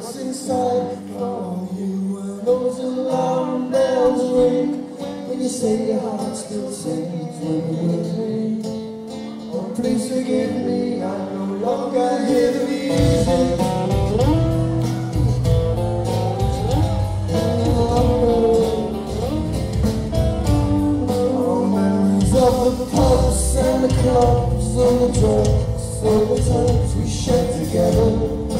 what's inside for you. When those alarm bells ring, when you say your heart still sings when you're with me. Oh, please forgive me, I no longer hear the music. And the clubs and the drugs and the times we shared together.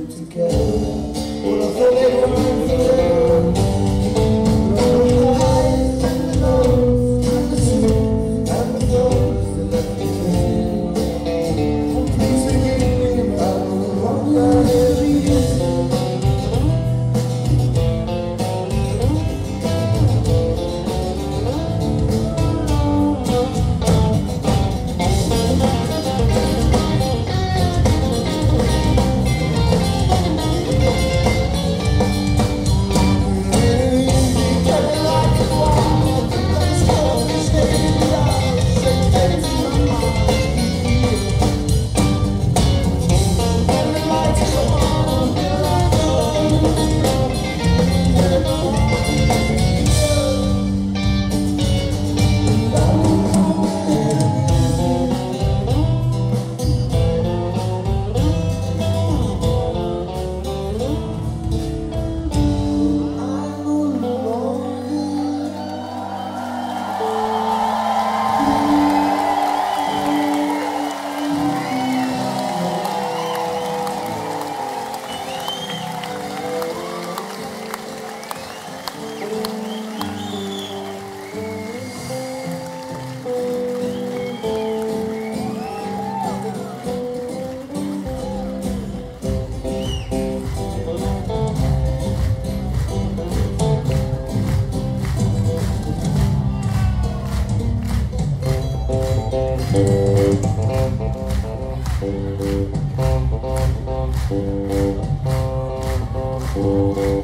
together. Thank you.